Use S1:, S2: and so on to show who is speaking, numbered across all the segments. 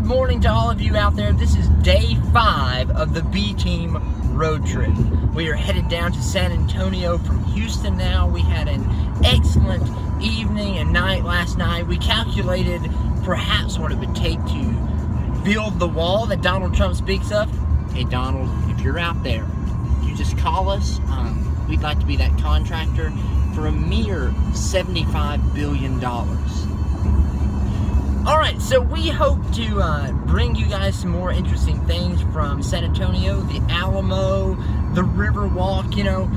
S1: good morning to all of you out there. This is day five of the B Team road trip. We are headed down to San Antonio from Houston now. We had an excellent evening and night last night. We calculated perhaps what it would take to build the wall that Donald Trump speaks of. Hey Donald, if you're out there, you just call us. Um, we'd like to be that contractor for a mere $75 billion. Alright, so we hope to uh, bring you guys some more interesting things from San Antonio, the Alamo, the Riverwalk, you know.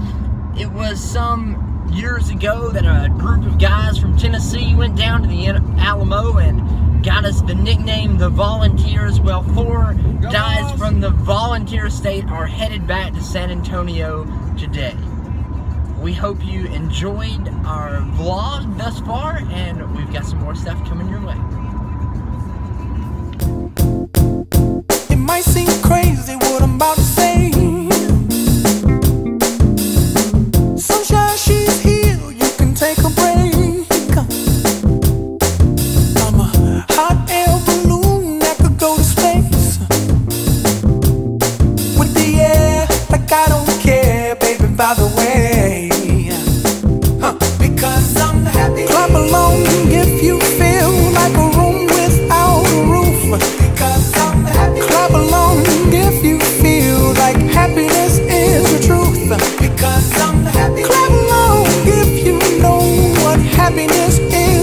S1: It was some years ago that a group of guys from Tennessee went down to the Alamo and got us the nickname the Volunteers. Well, four guys from the Volunteer State are headed back to San Antonio today. We hope you enjoyed our vlog thus far, and we've got some more stuff coming your way.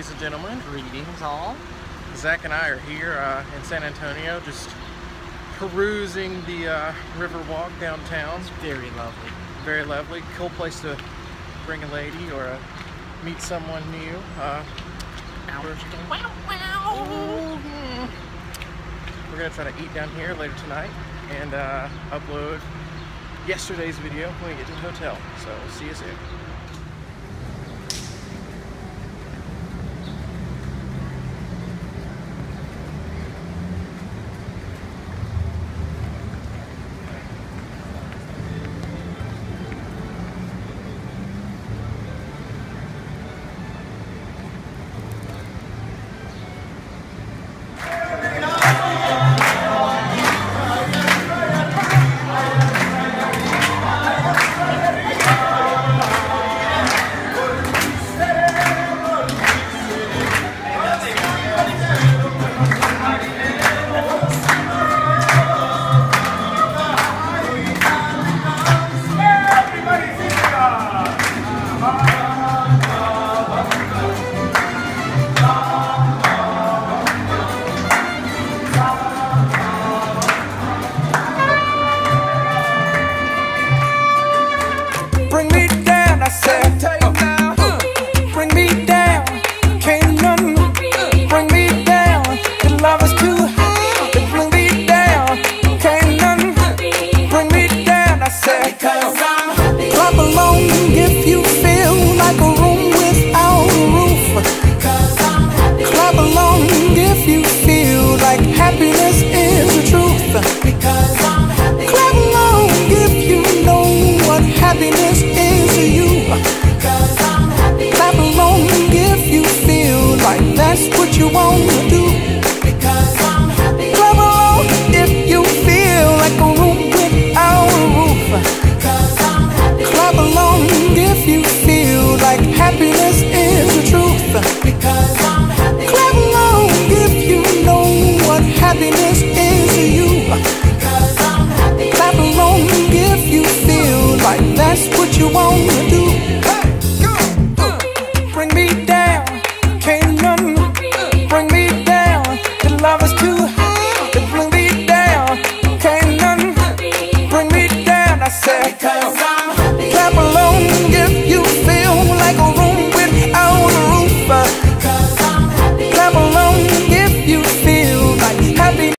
S2: Zach and
S3: gentlemen.
S1: Greetings all.
S3: Zack and I are here uh, in San Antonio, just perusing the uh, Riverwalk downtown.
S1: Very lovely.
S3: Very lovely, cool place to bring a lady or uh, meet someone new. Wow, wow. We're gonna try to eat down here later tonight and uh, upload yesterday's video when we get to the hotel. So see you soon.